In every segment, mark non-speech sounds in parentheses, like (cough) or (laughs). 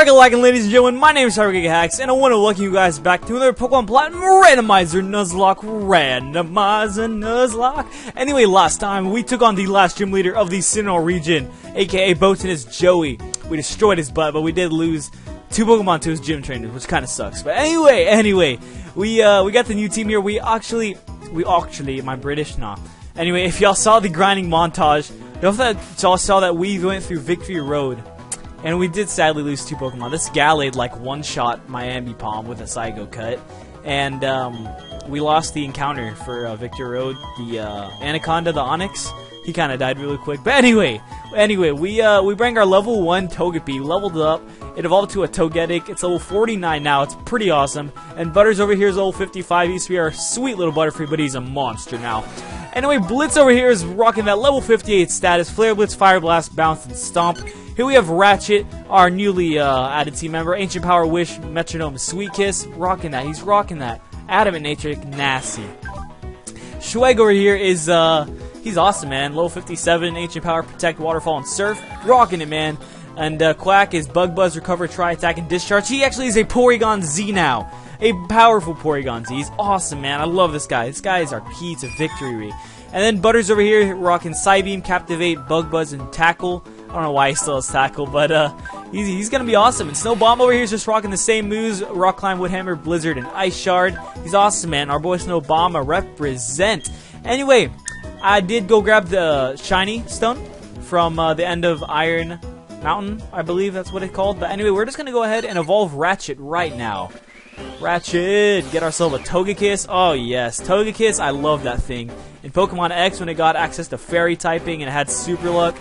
What's cracking ladies and gentlemen, my name is Cyber Hacks, and I want to welcome you guys back to another Pokemon Platinum Randomizer Nuzlocke Randomizer Nuzlocke. Anyway, last time we took on the last gym leader of the Sinnoh region, aka Botanist Joey. We destroyed his butt, but we did lose two Pokemon to his gym trainers, which kind of sucks. But anyway, anyway, we uh, we got the new team here. We actually, we actually, my British? Nah. Anyway, if y'all saw the grinding montage, y'all saw that we went through Victory Road. And we did sadly lose two Pokemon. This Gallade like one-shot my Ambipom with a Psycho Cut. And um, we lost the encounter for uh, Victory Road. The uh, Anaconda, the Onix, he kind of died really quick. But anyway, anyway, we uh, we bring our level 1 Togepi, leveled up. It evolved to a Togetic. It's level 49 now. It's pretty awesome. And Butters over here is level 55. He used to be our sweet little Butterfree, but he's a monster now. Anyway, Blitz over here is rocking that level 58 status. Flare Blitz, Fire Blast, Bounce, and Stomp. Here we have Ratchet, our newly uh, added team member. Ancient Power, Wish, Metronome, Sweet Kiss. Rocking that. He's rocking that. Adamant Nature, Nasty. Schweg over here is, uh, he's awesome, man. Low 57, Ancient Power, Protect, Waterfall, and Surf. Rocking it, man. And uh, Quack is Bug Buzz, Recover, Tri Attack, and Discharge. He actually is a Porygon Z now. A powerful Porygon Z. He's awesome, man. I love this guy. This guy is our key to victory. And then Butters over here rocking Psybeam, Captivate, Bug Buzz, and Tackle. I don't know why he still has tackle, but uh, he's, he's gonna be awesome. And Snow Bomb over here is just rocking the same moves: Rock Climb, Wood Hammer, Blizzard, and Ice Shard. He's awesome, man. Our boy Snow Bomb represent. Anyway, I did go grab the shiny stone from uh, the end of Iron Mountain, I believe that's what it's called. But anyway, we're just gonna go ahead and evolve Ratchet right now. Ratchet, get ourselves a Togekiss. Oh yes, Togekiss, I love that thing. In Pokemon X, when it got access to Fairy typing and it had Super Luck,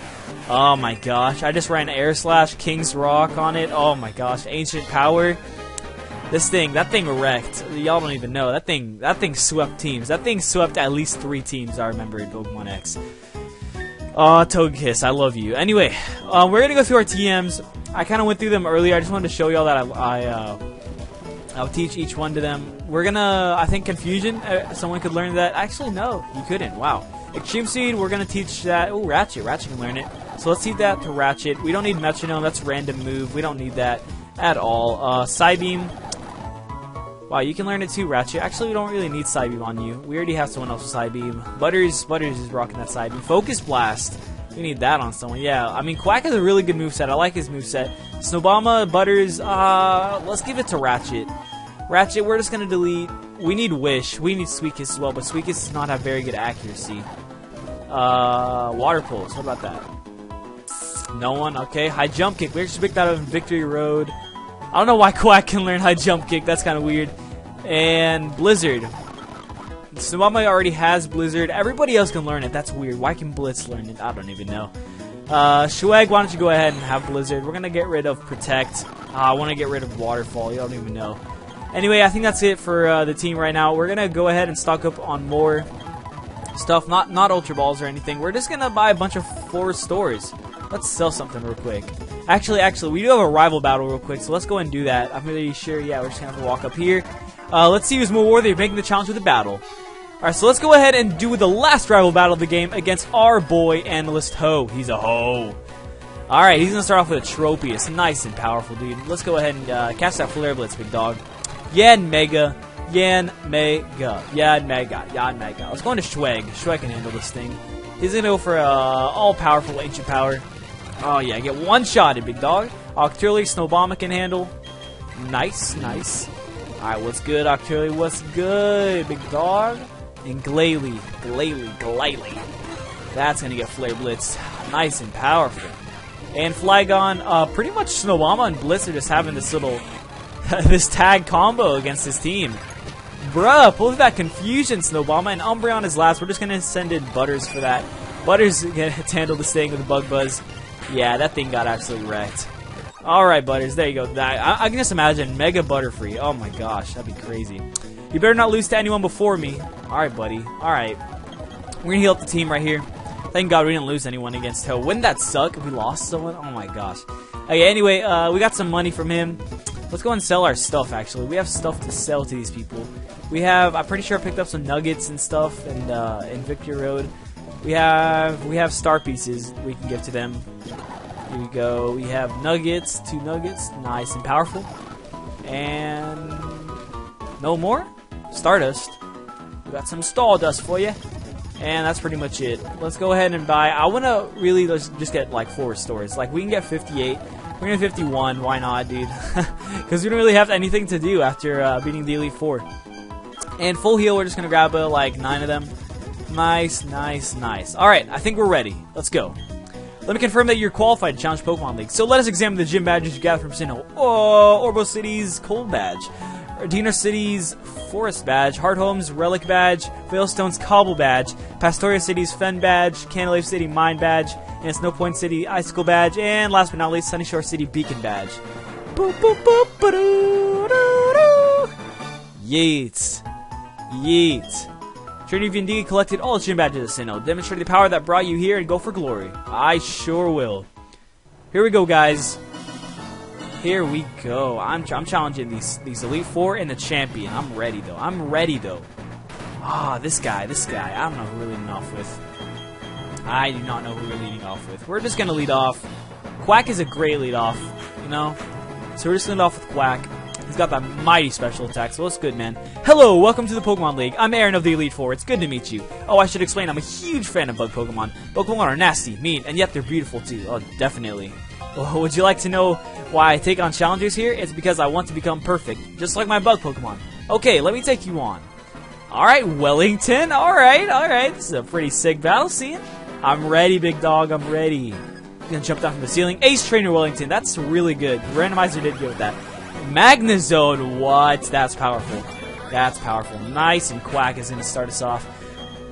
oh my gosh, I just ran Air Slash, King's Rock on it. Oh my gosh, Ancient Power. This thing, that thing wrecked. Y'all don't even know. That thing, that thing swept teams. That thing swept at least three teams. I remember in Pokemon X. Oh, Togekiss, I love you. Anyway, uh, we're gonna go through our TMs. I kind of went through them earlier. I just wanted to show y'all that I, I uh, I'll teach each one to them. We're gonna, I think, confusion. Uh, someone could learn that. Actually, no, you couldn't. Wow. Extreme Seed, we're gonna teach that. Oh, Ratchet. Ratchet can learn it. So let's teach that to Ratchet. We don't need Metronome. That's random move. We don't need that at all. Uh, Psybeam. Wow, you can learn it too, Ratchet. Actually, we don't really need Psybeam on you. We already have someone else with Psybeam. Butters, Butters is rocking that Psybeam. Focus Blast. We need that on someone. Yeah, I mean, Quack has a really good move set. I like his move set. Snowbama, Butters, uh, let's give it to Ratchet. Ratchet, we're just gonna delete. We need Wish. We need Kiss as well, but Kiss does not have very good accuracy. Uh, Water Pulse. What about that? No one. Okay. High Jump Kick. We actually picked that up in Victory Road. I don't know why (laughs) Quack can learn High Jump Kick. That's kind of weird. And Blizzard. Snowbama already has Blizzard. Everybody else can learn it. That's weird. Why can Blitz learn it? I don't even know. Uh, Schwag, why don't you go ahead and have Blizzard? We're gonna get rid of Protect. Uh, I want to get rid of Waterfall. You don't even know. Anyway, I think that's it for uh, the team right now. We're gonna go ahead and stock up on more stuff, not not Ultra Balls or anything. We're just gonna buy a bunch of full restores. Let's sell something real quick. Actually, actually, we do have a rival battle real quick, so let's go and do that. I'm really sure. Yeah, we're just gonna have to walk up here. Uh, let's see who's more worthy of making the challenge with the battle. Alright, so let's go ahead and do the last rival battle of the game against our boy, Analyst Ho. He's a ho. Alright, he's gonna start off with a Tropius. Nice and powerful, dude. Let's go ahead and uh, cast that Flare Blitz, big dog. Yanmega. Yan Mega. Yanmega. Yan Mega. Let's go into Schweg. Schweg can handle this thing. He's gonna go for uh, all-powerful Ancient Power. Oh yeah, get one-shotted, big dog. Octoly, Snowbomb can handle. Nice, nice. Alright, what's good, Octoly? What's good, big dog? And Glalie. Glalie. Glalie. That's gonna get Flare Blitz. Nice and powerful. And Flygon, uh, pretty much Snowbama and Blitz are just having this little (laughs) this tag combo against his team. Bruh, pull that confusion, Snowbama, and Umbreon is last. We're just gonna send in Butters for that. Butters gonna (laughs) handle this thing with Bug Buzz. Yeah, that thing got absolutely wrecked. Alright, Butters, there you go. I, I, can just imagine Mega Butterfree. Oh my gosh, that'd be crazy. You better not lose to anyone before me. Alright, buddy. Alright. We're gonna heal up the team right here. Thank God we didn't lose anyone against Ho. Wouldn't that suck if we lost someone? Oh my gosh. Okay, anyway, uh, we got some money from him. Let's go and sell our stuff, actually. We have stuff to sell to these people. We have, I'm pretty sure I picked up some nuggets and stuff and, uh, in Victory Road. We have, we have star pieces we can give to them. Here we go. We have nuggets, two nuggets, nice and powerful. And no more? Stardust. We got some Stardust for you. And that's pretty much it. Let's go ahead and buy. I want to really just get like full restores. Like we can get 58. We're gonna 51. Why not, dude? (laughs) Because we don't really have anything to do after uh, beating the Elite Four. And full heal, we're just gonna grab uh, like nine of them. Nice, nice, nice. All right, I think we're ready. Let's go. Let me confirm that you're qualified to challenge Pokemon League. So let us examine the gym badges you got from Sinnoh. Oh, Oreburgh City's Coal Badge. Dino City's Forest Badge, Hearthome's Relic Badge, Veilstone's Cobble Badge, Pastoria City's Fen Badge, Canalave City Mine Badge, and Snowpoint City Icicle Badge, and last but not least, Sunyshore City Beacon Badge. Boop, boop, boop, ba-doo-doo-doo. Yeet. Yeet. Trinity indeed collected all the gym badges at Sinnoh. Demonstrate the power that brought you here and go for glory. I sure will. Here we go, guys. Here we go. I'm, I'm challenging these these Elite Four and the Champion. I'm ready, though. I'm ready, though. Ah, this guy, this guy. I don't know who we're leading off with. I do not know who we're leading off with. We're just going to lead off. Quack is a great lead off, you know? So we're just leading off with Quack. He's got that mighty special attack, so it's good, man. Hello, welcome to the Pokemon League. I'm Aaron of the Elite Four. It's good to meet you. Oh, I should explain, I'm a huge fan of bug Pokemon. Pokemon are nasty, mean, and yet they're beautiful too. Oh, definitely. Well, would you like to know why I take on challenges here? It's because I want to become perfect, just like my bug Pokemon. Okay, let me take you on. Alright, Wellington. Alright, alright. This is a pretty sick battle scene. I'm ready, big dog. I'm ready. Gonna jump down from the ceiling. Ace Trainer Wellington. That's really good. Randomizer did good with that. Magnezone. What? That's powerful. That's powerful. Nice, and Quack is gonna start us off.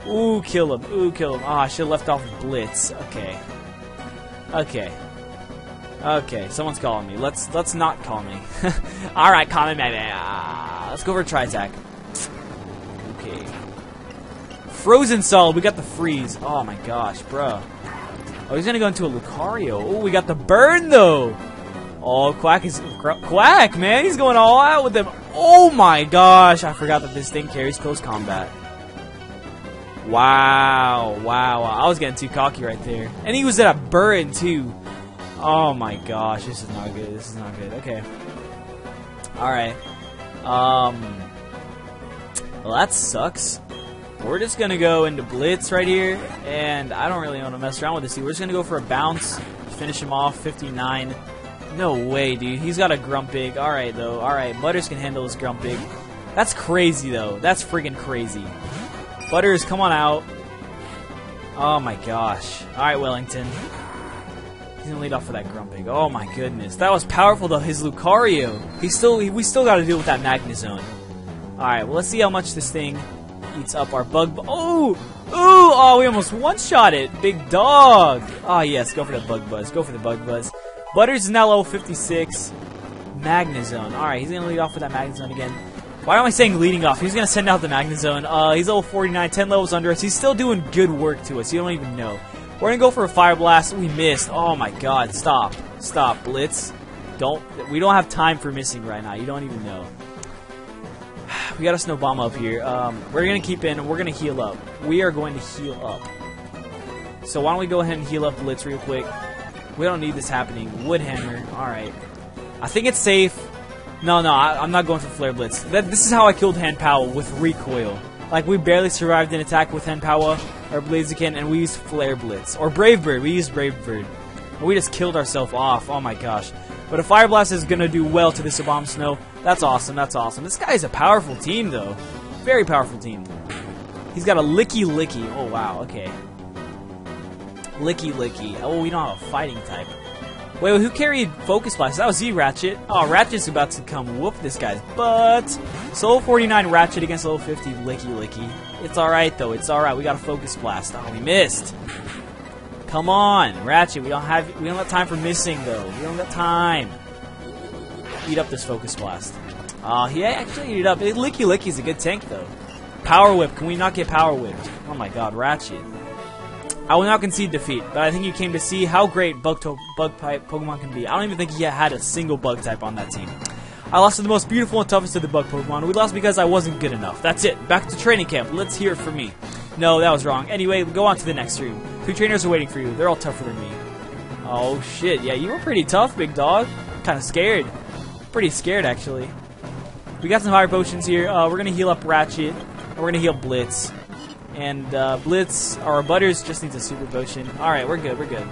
Ooh, kill him. Ooh, kill him. Ah, oh, should have left off Blitz. Okay. Okay. Okay, someone's calling me. Let's let's not call me. (laughs) All right, call me maybe. Uh, let's go for a Tri attack. Okay. Frozen Solid. We got the freeze. Oh my gosh, bro. Oh, he's gonna go into a Lucario. Oh, we got the burn though. Oh, Quack is Quack, man. He's going all out with them. Oh my gosh, I forgot that this thing carries close combat. Wow, wow, wow. I was getting too cocky right there. And he was at a burn too. Oh my gosh, this is not good. This is not good. Okay. Alright. Um. Well, that sucks. We're just gonna go into Blitz right here, and I don't really want to mess around with this. We're just gonna go for a bounce, finish him off, 59. No way, dude. He's got a Grumpig. Alright, though. Alright, Butters can handle his Grumpig. That's crazy, though. That's friggin' crazy. Butters, come on out. Oh my gosh. Alright, Wellington. He's gonna lead off for that Grumpig. Oh my goodness, that was powerful though. His Lucario. He still, we still got to deal with that Magnezone. All right, well let's see how much this thing eats up our bug. Oh, ooh, oh, we almost one-shot it. Big dog. Oh yes, go for the bug buzz. Go for the bug buzz. Butters is now level 56. Magnezone. All right, he's gonna lead off with that Magnezone again. Why am I saying leading off? He's gonna send out the Magnezone. Uh, he's level 49, 10 levels under us. He's still doing good work to us. You don't even know. We're gonna go for a fire blast. We missed. Oh my god, stop. Stop, Blitz. Don't we don't have time for missing right now. You don't even know. (sighs) We got a snow bomb up here. Um, we're gonna keep in we're gonna heal up. We are going to heal up. So why don't we go ahead and heal up Blitz real quick? We don't need this happening. Woodhammer. Alright. I think it's safe. No, no, I, am not going for Flare Blitz. That, this is how I killed Hand Power with Recoil. Like, we barely survived an attack with Hand Power or Blaziken, and we used Flare Blitz. Or Brave Bird, we used Brave Bird. We just killed ourselves off, oh my gosh. But a Fire Blast is going to do well to this Abomasnow. That's awesome, that's awesome. This guy is a powerful team, though. Very powerful team. He's got a Lickilicky. Oh, wow, okay. Lickilicky. Oh, we don't have a fighting type. Wait, who carried Focus Blast? That was Z Ratchet. Oh, Ratchet's about to come whoop this guy's butt. Soul 49 Ratchet against level 50 Licky Licky. It's alright though, it's alright. We got a Focus Blast. Oh, we missed. Come on, Ratchet. We don't have we don't have time for missing though. We don't have time. Eat up this Focus Blast. Oh, he actually ate it up. Lickilicky's a good tank though. Power Whip. Can we not get Power Whipped? Oh my god, Ratchet. I will not concede defeat, but I think you came to see how great bug, bug type Pokemon can be. I don't even think he had a single bug type on that team. I lost to the most beautiful and toughest of the bug Pokemon. We lost because I wasn't good enough. That's it. Back to training camp. Let's hear it from me. No, that was wrong. Anyway, go on to the next room. Two trainers are waiting for you. They're all tougher than me. Oh shit, yeah, you were pretty tough, big dog. Kinda scared. Pretty scared, actually. We got some fire potions here. Uh, we're gonna heal up Ratchet. And we're gonna heal Blitz. And uh, Blitz, or Butters, just needs a super potion. Alright, we're good, we're good.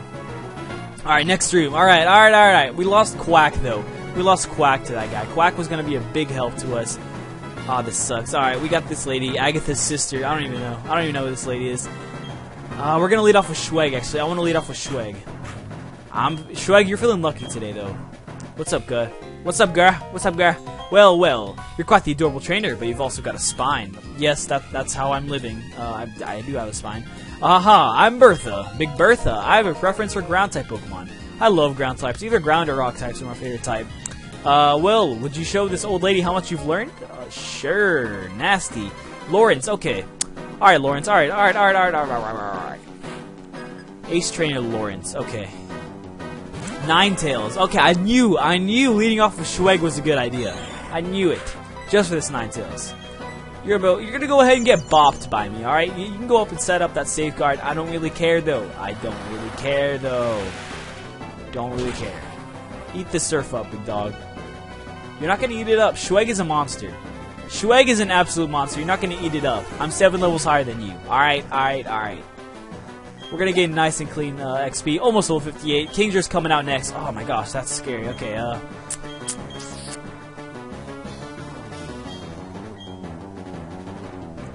Alright, next room. Alright, alright, alright. We lost Quack, though. We lost Quack to that guy. Quack was gonna be a big help to us. Ah, oh, this sucks. Alright, we got this lady, Agatha's sister. I don't even know. I don't even know who this lady is. Uh, we're gonna lead off with Schweg, actually. I wanna lead off with Schweg. I'm Schweg, you're feeling lucky today, though. What's up, girl? What's up, girl? What's up, girl? Well, well, you're quite the adorable trainer, but you've also got a spine. Yes, that that's how I'm living. Uh, I, I do have a spine. Aha, I'm Bertha, Big Bertha. I have a preference for ground type Pokemon. I love ground types. Either ground or rock types are my favorite type. Uh, well, would you show this old lady how much you've learned? Uh, sure, nasty. Lawrence, okay. Alright, Lawrence, alright, alright, alright, alright, alright, alright. Ace Trainer Lawrence, okay. Ninetales. Okay, I knew, I knew leading off with Schweg was a good idea. I knew it. Just for this Ninetales. You're about, you're gonna go ahead and get bopped by me, alright? You, you can go up and set up that safeguard. I don't really care though. I don't really care though. Don't really care. Eat the surf up, big dog. You're not gonna eat it up. Schweg is a monster. Schweg is an absolute monster. You're not gonna eat it up. I'm seven levels higher than you. Alright, alright, alright. We're gonna get nice and clean uh, XP. Almost level 58. Kingdra's coming out next. Oh my gosh, that's scary. Okay, uh...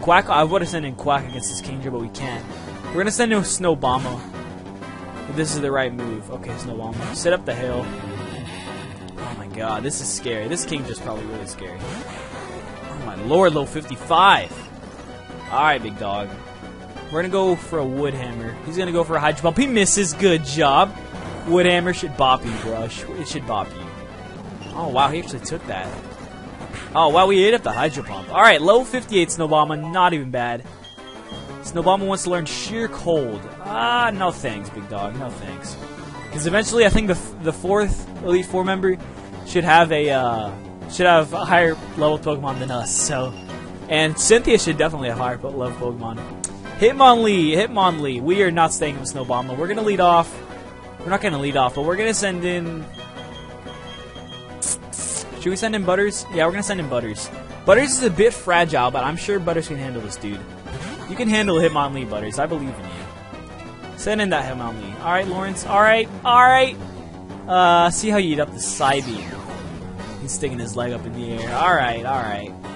Quack, I would have sent in Quack against this Kingdra, but we can't. We're gonna send in Snowbama. If this is the right move. Okay, Snowbama. Set up the hill. Oh my god, this is scary. This Kingdra's probably really scary. Oh my lord, low 55. Alright, big dog. We're gonna go for a wood hammer. He's gonna go for a hydro pump. He misses. Good job. Wood hammer should bop you, brush. It should bop you. Oh wow, he actually took that. Oh wow, we ate up the hydro pump. All right, low 58 Snowbama, not even bad. Snowbama wants to learn sheer cold. Ah, no thanks, big dog. No thanks. Because eventually, I think the the fourth Elite Four member should have a uh, should have a higher level Pokemon than us. So, and Cynthia should definitely have higher level Pokemon. Hitmonlee, Hitmonlee. We are not staying with Snowbomber. We're gonna lead off. We're not gonna lead off, but we're gonna send in. Should we send in Butters? Yeah, we're gonna send in Butters. Butters is a bit fragile, but I'm sure Butters can handle this dude. You can handle Hitmonlee, Butters. I believe in you. Send in that Hitmonlee. Alright, Lawrence. Alright, alright. Uh, see how you eat up the Psybeam. He's sticking his leg up in the air. Alright, alright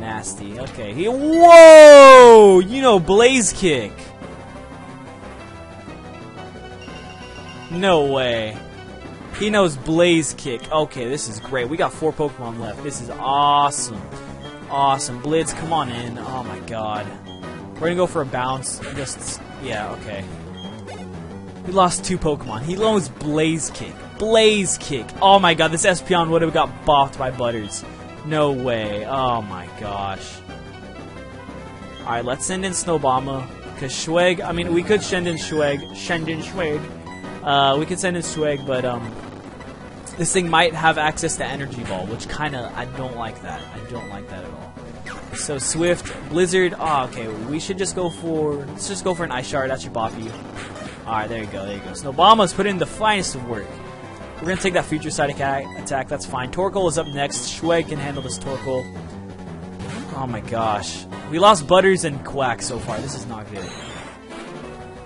nasty. Okay. He Whoa! You know, Blaze Kick. No way. He knows Blaze Kick. Okay, this is great. We got four Pokemon left. This is awesome. Awesome. Blitz, come on in. Oh my god. We're gonna go for a bounce. Just, yeah, okay. We lost two Pokemon. He knows Blaze Kick. Blaze Kick. Oh my god, this Espeon would have got bopped by Butters. No way. Oh my gosh. Alright, let's send in Snowbama. Because Schweg, I mean, we could send in Schweg. Send in Schweg. Uh, we could send in Schweg, but, um, this thing might have access to Energy Ball, which kind of, I don't like that. I don't like that at all. So Swift, Blizzard, oh, okay, we should just go for, let's just go for an Ice Shard, that should bop you. Alright, there you go, there you go. Snowbama's put in the finest of work. We're going to take that Future Sight attack. That's fine. Torkoal is up next. Schweg can handle this Torkoal. Oh my gosh. We lost Butters and Quack so far. This is not good.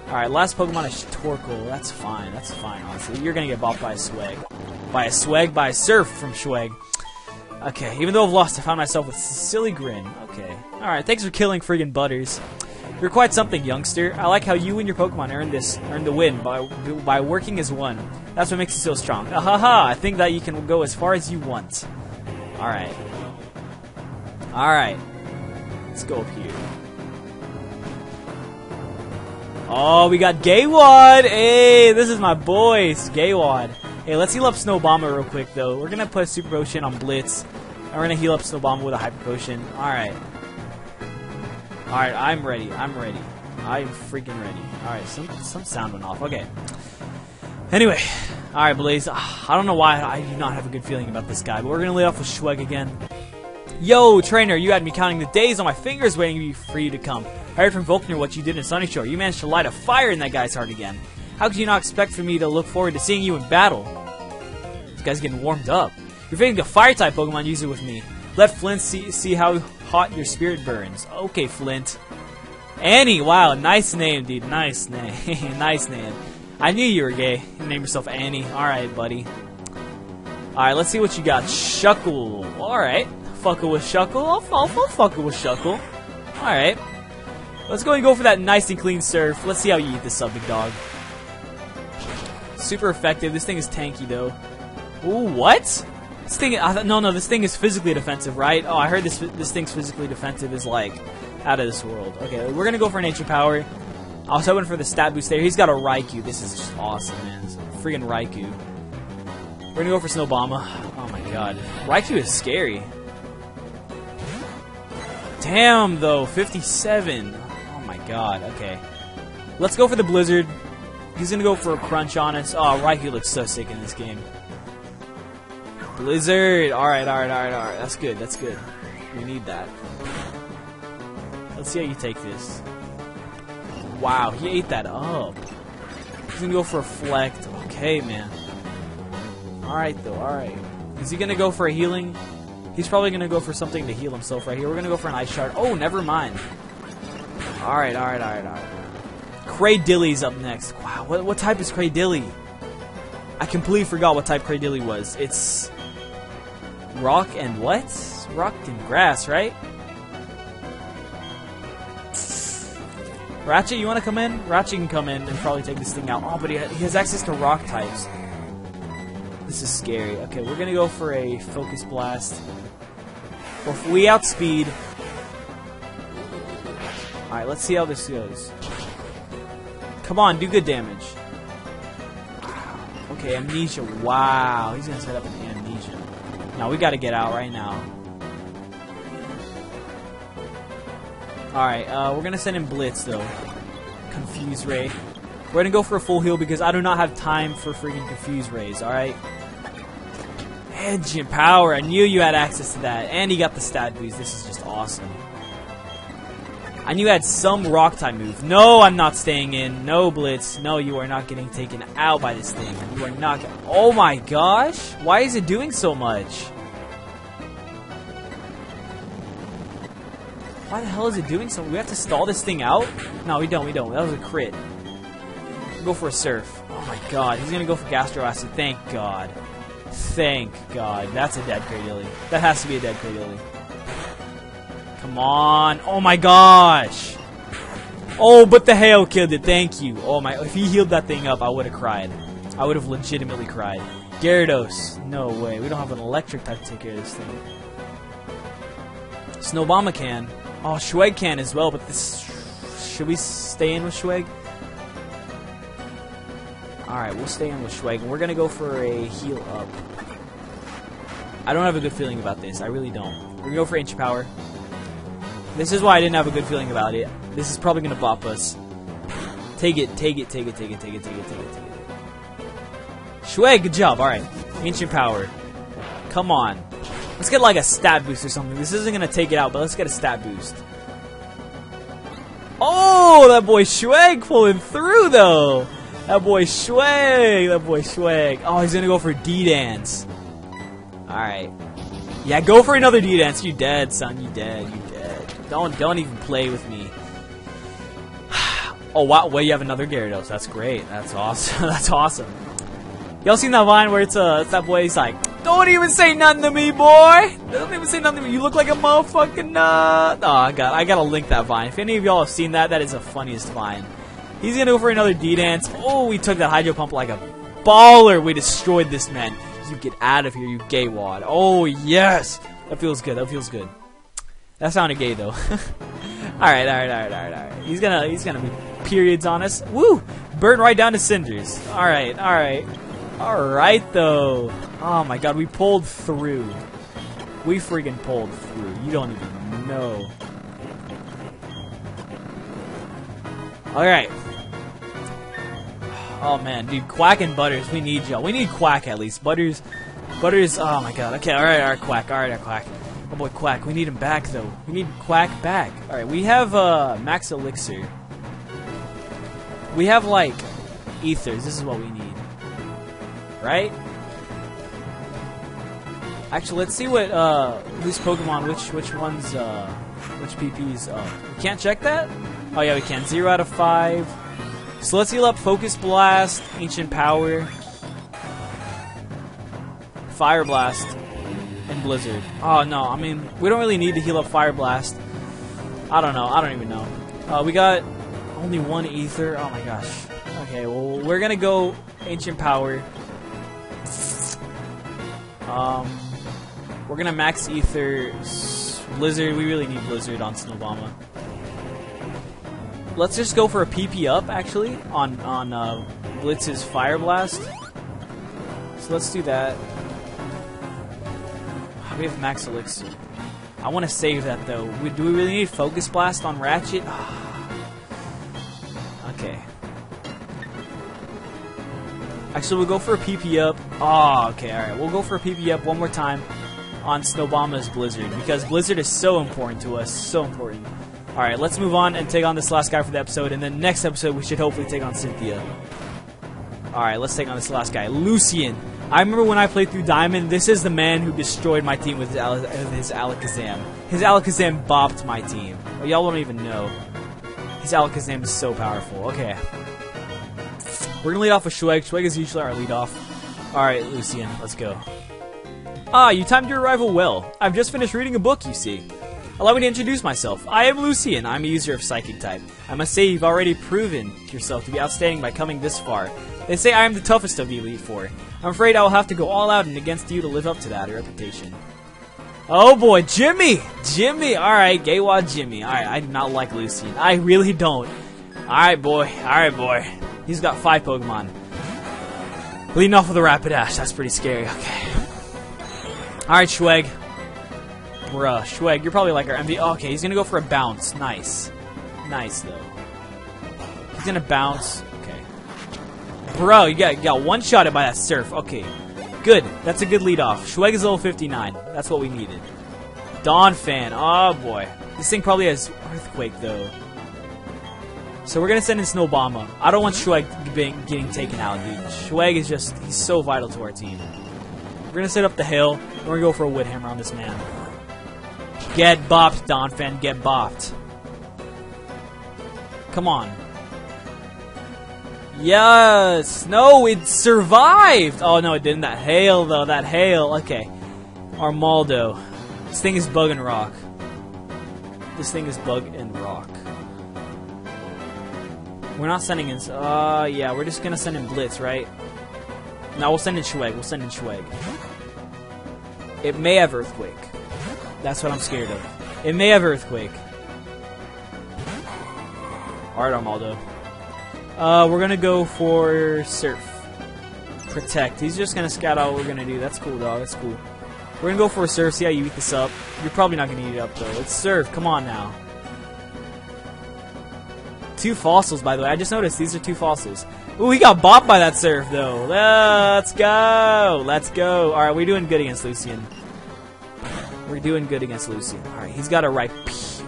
Alright, last Pokemon is Torkoal. That's fine. That's fine, honestly. You're going to get bopped by a Swag. By a Swag, by a Surf from Schweg. Okay, even though I've lost, I found myself with a Silly Grin. Okay. Alright, thanks for killing friggin' Butters. You're quite something, youngster. I like how you and your Pokemon earned this, earned the win by by working as one. That's what makes you so strong. Ahaha! I think that you can go as far as you want. All right. All right. Let's go up here. Oh, we got Gaywad! Hey, this is my boy, Gaywad. Hey, let's heal up Snow Bomber real quick, though. We're gonna put a Super Potion on Blitz. And we're gonna heal up Snow Bomber with a Hyper Potion. Alright. Alright, I'm ready. I'm ready. I'm freaking ready. Alright, some some sound went off. Okay. Anyway, alright, Blaze. Ah, I don't know why I do not have a good feeling about this guy, but we're gonna lay off with Schweg again. Yo, trainer, you had me counting the days on my fingers waiting for you to come. I heard from Volkner what you did in Sunyshore. You managed to light a fire in that guy's heart again. How could you not expect for me to look forward to seeing you in battle? This guy's getting warmed up. You're facing a fire-type Pokemon, use it with me. Let Flint see, see how hot your spirit burns. Okay, Flint. Annie, wow, nice name, dude. Nice name. (laughs) nice name. I knew you were gay. You name yourself Annie. Alright, buddy. Alright, let's see what you got. Shuckle. Alright. Fucking with Shuckle. I'll, I'll, I'll with Shuckle. Alright. Let's go and go for that nice and clean surf. Let's see how you eat this big dog. Super effective. This thing is tanky, though. Ooh, what? This thing, I no, no, this thing is physically defensive, right? Oh, I heard this this thing's physically defensive is like out of this world. Okay, we're gonna go for nature power. I was hoping for the stat boost there. He's got a Raikou. This is just awesome, man. It's freaking Raikou. We're gonna go for Snow Bomber. Oh my god. Raikou is scary. Damn, though. 57. Oh my god. Okay. Let's go for the Blizzard. He's gonna go for a Crunch on us. Oh, Raikou looks so sick in this game. Blizzard. Alright, alright, alright, alright. That's good. That's good. We need that. Let's see how you take this. Wow, he ate that up. He's gonna go for Flecked. Okay, man. Alright, though. Alright. Is he gonna go for a healing? He's probably gonna go for something to heal himself right here. We're gonna go for an Ice Shard. Oh, never mind. Alright, alright, alright, alright. Cradily's up next. Wow, what, what type is Cradily? I completely forgot what type Cradily was. It's rock and what? Rock and grass, right? Ratchet, you want to come in? Ratchet can come in and probably take this thing out. Oh, but he, has access to rock types. This is scary. Okay, we're going to go for a Focus Blast. If we outspeed... Alright, let's see how this goes. Come on, do good damage. Okay, Amnesia. Wow, he's going to set up an. Now, we got to get out right now. Alright, uh, we're gonna send in Blitz, though. Confuse Ray. We're gonna go for a full heal because I do not have time for freaking Confuse Rays, alright? Ancient Power, I knew you had access to that. And he got the stat boost, this is just awesome. I knew you had some rock type move. No, I'm not staying in. No, Blitz. No, you are not getting taken out by this thing. You are not. Oh my gosh! Why is it doing so much? Why the hell is it doing so? We have to stall this thing out? No, we don't. We don't. That was a crit. Go for a surf. Oh my god. He's gonna go for Gastro Acid. Thank god. Thank god. That's a dead Cradily. That has to be a dead Cradily. Come on. Oh my gosh. Oh, but the hail killed it. Thank you. Oh my. If he healed that thing up, I would have cried. I would have legitimately cried. Gyarados. No way. We don't have an electric type to take care of this thing. Snowbomber can. Oh, Schweg can as well, but this... Should we stay in with Schweg? Alright, we'll stay in with Schweg, and we're gonna go for a heal up. I don't have a good feeling about this. I really don't. We're gonna go for Ancient Power. This is why I didn't have a good feeling about it. This is probably gonna bop us. Take it, take it, take it, take it, take it, take it, take it, take it. Schweg, good job. Alright. Ancient Power. Come on. Let's get like a stat boost or something. This isn't gonna take it out, but let's get a stat boost. Oh, that boy Schweg pulling through though. That boy Schweg. That boy Schweg. Oh, he's gonna go for D-Dance. Alright. Yeah, go for another D-Dance. You dead, son. You dead. You dead. Don't don't even play with me. (sighs) oh wow, well you have another Gyarados. That's great. That's awesome. (laughs) That's awesome. Y'all seen that vine where it's uh it's that boy he's like, Don't even say nothing to me, boy! Don't even say nothing to me. You look like a motherfucking uh Oh I got I gotta link that vine. If any of y'all have seen that, that is the funniest vine. He's gonna go for another D dance. Oh, we took that hydro pump like a baller. We destroyed this man. You get out of here, you gay wad. Oh yes! That feels good, that feels good. That sounded gay though. (laughs) alright, alright, alright, alright, alright. He's gonna he's gonna be periods on us. Woo! Burn right down to cinders. Alright, alright. Alright, though. Oh my god, we pulled through. We freaking pulled through. You don't even know. Alright. Oh man, dude, Quack and Butters, we need y'all. We need Quack at least. Butters, Butters, oh my god. Okay, alright, alright, Quack, alright, Quack. Oh boy, Quack, we need him back though. We need Quack back. Alright, we have uh, Max Elixir. We have like Ethers. This is what we need. Right? Actually, let's see what uh whose Pokemon, which which ones uh which PPs uh we can't check that? Oh yeah we can. Zero out of five. So let's heal up Focus Blast, Ancient Power, Fire Blast, and Blizzard. Oh no, I mean we don't really need to heal up Fire Blast. I don't know, I don't even know. Uh, we got only one Ether. Oh my gosh. Okay, well we're gonna go Ancient Power. Um, we're gonna max Ether Blizzard. We really need Blizzard on Snowbama. Let's just go for a PP up actually on on uh, Blitz's Fire Blast. So let's do that. We have Max Elixir. I want to save that though. We, do we really need Focus Blast on Ratchet? Ah. okay. Actually, we'll go for a PP up. Oh, okay, alright. We'll go for a PP up one more time on Snowbama's Blizzard because Blizzard is so important to us. So important. Alright, let's move on and take on this last guy for the episode, and then next episode we should hopefully take on Cynthia. Alright, let's take on this last guy. Lucian. I remember when I played through Diamond, this is the man who destroyed my team with his, Al his Alakazam. His Alakazam bopped my team. Y'all don't even know. His Alakazam is so powerful. Okay. We're gonna lead off with Schweg. Schweg is usually our lead off. Alright, Lucian, let's go. Ah, you timed your arrival well. I've just finished reading a book, you see. Allow me to introduce myself. I am Lucian. I'm a user of Psychic type. I must say you've already proven yourself to be outstanding by coming this far. They say I am the toughest of the Elite Four. I'm afraid I will have to go all out and against you to live up to that reputation. Oh boy, Jimmy! Jimmy! Alright, Gaywad Jimmy. Alright, I do not like Lucian. I really don't. Alright, boy. Alright, boy. He's got five Pokemon. Leading off with a Rapidash. That's pretty scary. Okay. Alright, Schweg. Bruh, Schweg, you're probably like our MV. Oh, okay, he's gonna go for a bounce. Nice. Nice, though. He's gonna bounce. Bro, you got, got one shot by that surf. Okay. Good. That's a good lead off. Schweg is level 59. That's what we needed. Donphan. Oh, boy. This thing probably has Earthquake, though. So we're gonna send in Snowbama. I don't want Schweg being, getting taken out, dude. Schweg is just, he's so vital to our team. We're gonna set up the hill, and we're gonna go for a Wood Hammer on this man. Get bopped, Donphan, get bopped. Come on. Yes! No, it survived! Oh no, it didn't. That hail, though. That hail. Okay. Armaldo. This thing is bug and rock. This thing is bug and rock. We're not sending in... Uh, yeah, we're just gonna send in Blitz, right? No, we'll send in Schweg. We'll send in Schweg. It may have Earthquake. That's what I'm scared of. It may have Earthquake. Alright, Armaldo. Uh, we're gonna go for Surf. Protect. He's just gonna scout out what we're gonna do. That's cool, dog. That's cool. We're gonna go for a Surf, see how you eat this up. You're probably not gonna eat it up, though. It's Surf. Come on now. Two fossils, by the way. I just noticed these are two fossils. Ooh, he got bopped by that Surf, though. Let's go. Let's go. Alright, we're doing good against Lucian. We're doing good against Lucian. Alright, he's got a right.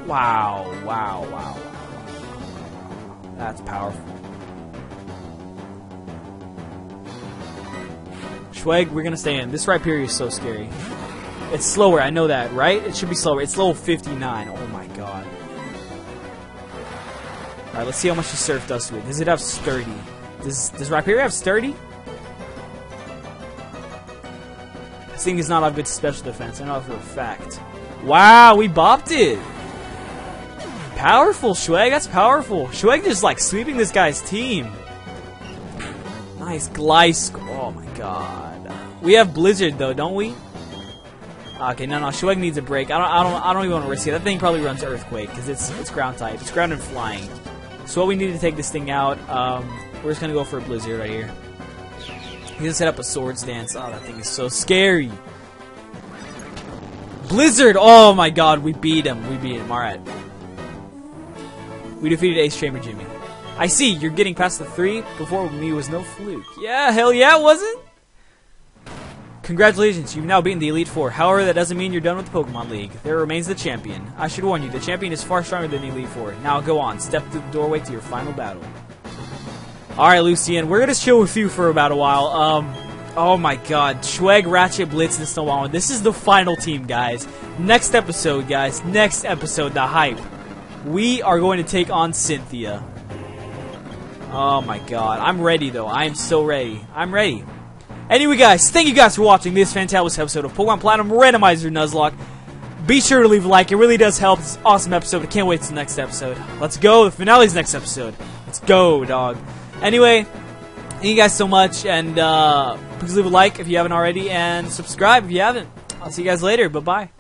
Wow, wow, wow, wow. That's powerful. Schweg, we're gonna stay in. This Rhyperior is so scary. It's slower, I know that, right? It should be slower. It's level 59. Oh my god. Alright, let's see how much the Surf does to it. Does it have Sturdy? Does, does Rhyperior have Sturdy? This thing is not a good special defense. I know for a fact. Wow, we bopped it! Powerful, Schweg. That's powerful. Schweg just like sweeping this guy's team. Nice Gliscor. Oh my god. We have Blizzard though, don't we? Okay, no, no. Schweg needs a break. I don't, I don't, I don't even want to risk it. That thing probably runs Earthquake because it's it's ground type. It's ground and flying. So what we need to take this thing out. Um, we're just gonna go for a Blizzard right here. He's gonna set up a Swords Dance. Oh, that thing is so scary. Blizzard! Oh my god, we beat him. We beat him. Alright. We defeated Ace Chamber Jimmy. I see, you're getting past the three. Before me was no fluke. Yeah, hell yeah, it wasn't? Congratulations, you've now beaten the Elite Four. However, that doesn't mean you're done with the Pokemon League. There remains the champion. I should warn you, the champion is far stronger than the Elite Four. Now go on, step through the doorway to your final battle. Alright, Lucian, we're gonna chill with you for about a while. Um, oh my god. Schweg, Ratchet, Blitz, and Snowball. This is the final team, guys. Next episode, guys. Next episode, the hype. We are going to take on Cynthia. Oh my god. I'm ready, though. I am so ready. I'm ready. Anyway, guys, thank you guys for watching this fantastic episode of Pokemon Platinum Randomizer Nuzlocke. Be sure to leave a like. It really does help. It's an awesome episode. I can't wait to the next episode. Let's go. The finale's next episode. Let's go, dog. Anyway, thank you guys so much, and uh, please leave a like if you haven't already, and subscribe if you haven't. I'll see you guys later. Bye bye.